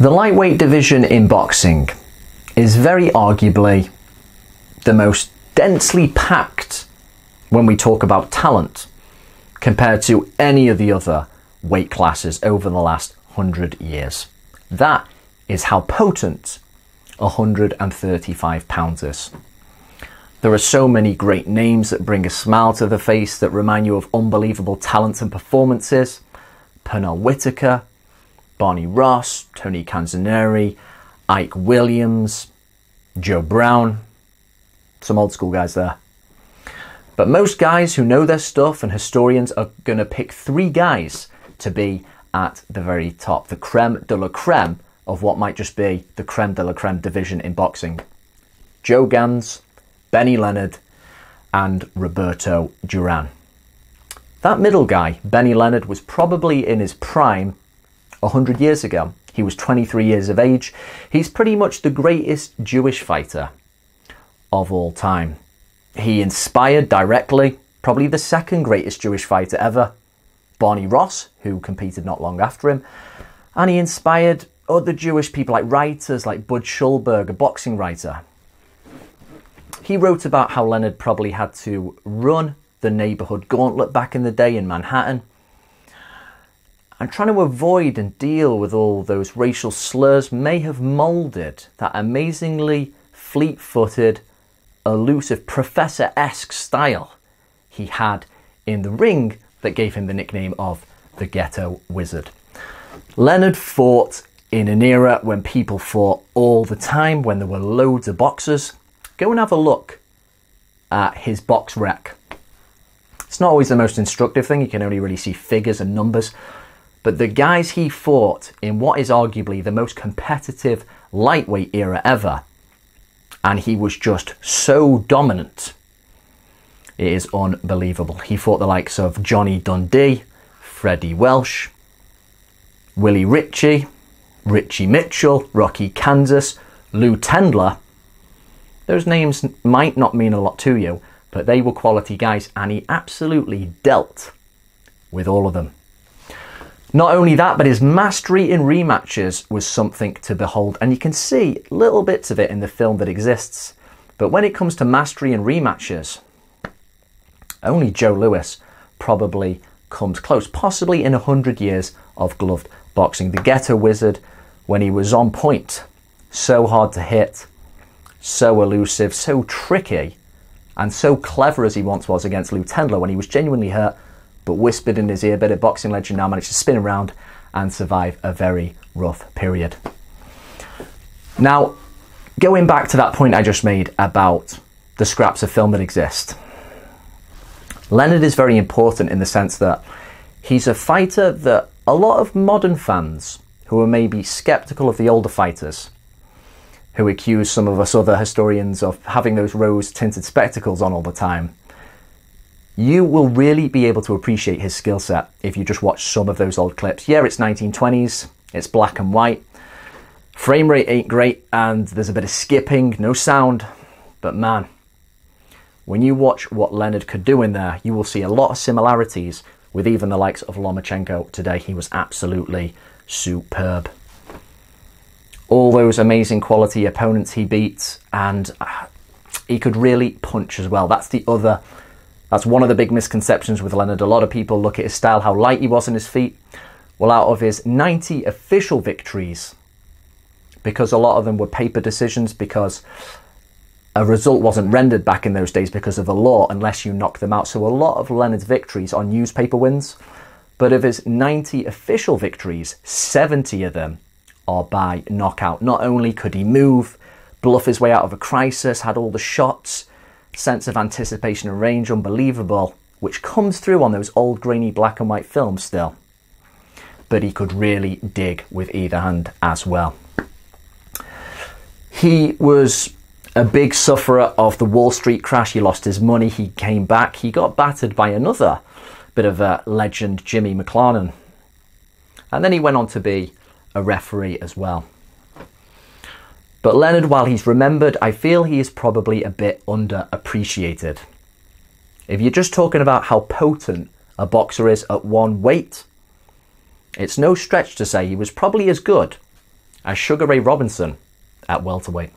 The lightweight division in boxing is very arguably the most densely packed when we talk about talent compared to any of the other weight classes over the last hundred years. That is how potent 135 pounds is. There are so many great names that bring a smile to the face that remind you of unbelievable talents and performances. Pernell Whitaker, Barney Ross, Tony Canzoneri, Ike Williams, Joe Brown, some old school guys there. But most guys who know their stuff and historians are going to pick three guys to be at the very top, the creme de la creme of what might just be the creme de la creme division in boxing. Joe Gans, Benny Leonard, and Roberto Duran. That middle guy, Benny Leonard, was probably in his prime 100 years ago. He was 23 years of age. He's pretty much the greatest Jewish fighter of all time. He inspired directly probably the second greatest Jewish fighter ever, Barney Ross, who competed not long after him. And he inspired other Jewish people like writers like Bud Schulberg, a boxing writer. He wrote about how Leonard probably had to run the neighborhood gauntlet back in the day in Manhattan and trying to avoid and deal with all those racial slurs may have molded that amazingly fleet footed, elusive, professor esque style he had in the ring that gave him the nickname of the Ghetto Wizard. Leonard fought in an era when people fought all the time, when there were loads of boxers. Go and have a look at his BoxRec. It's not always the most instructive thing, you can only really see figures and numbers. But the guys he fought in what is arguably the most competitive lightweight era ever, and he was just so dominant. It is unbelievable. He fought the likes of Johnny Dundee, Freddie Welsh, Willie Ritchie, Richie Mitchell, Rocky Kansas, Lew Tendler. Those names might not mean a lot to you, but they were quality guys, and he absolutely dealt with all of them. Not only that, but his mastery in rematches was something to behold, and you can see little bits of it in the film that exists. But when it comes to mastery in rematches, only Joe Louis probably comes close, possibly in a hundred years of gloved boxing. The ghetto wizard, when he was on point, so hard to hit, so elusive, so tricky, and so clever as he once was against Lew Tendler when he was genuinely hurt but whispered in his ear, but a boxing legend now managed to spin around and survive a very rough period. Now, going back to that point I just made about the scraps of film that exist, Leonard is very important in the sense that he's a fighter that a lot of modern fans who are maybe skeptical of the older fighters, who accuse some of us other historians of having those rose tinted spectacles on all the time, you will really be able to appreciate his skill set if you just watch some of those old clips. Yeah, it's 1920s, it's black and white. Frame rate ain't great, and there's a bit of skipping, no sound, but man, when you watch what Leonard could do in there, you will see a lot of similarities with even the likes of Lomachenko today. He was absolutely superb. All those amazing quality opponents he beat, and uh, he could really punch as well. That's the other that's one of the big misconceptions with Leonard. A lot of people look at his style, how light he was on his feet. Well, out of his 90 official victories, because a lot of them were paper decisions, because a result wasn't rendered back in those days because of a law unless you knocked them out. So a lot of Leonard's victories are newspaper wins. But of his 90 official victories, 70 of them are by knockout. Not only could he move, bluff his way out of a crisis, had all the shots, sense of anticipation and range unbelievable, which comes through on those old grainy black and white films still. But he could really dig with either hand as well. He was a big sufferer of the Wall Street crash. He lost his money, he came back, he got battered by another bit of a legend, Jimmy McLarnin. And then he went on to be a referee as well. But Leonard, while he's remembered, I feel he is probably a bit underappreciated. If you're just talking about how potent a boxer is at one weight, it's no stretch to say he was probably as good as Sugar Ray Robinson at welterweight.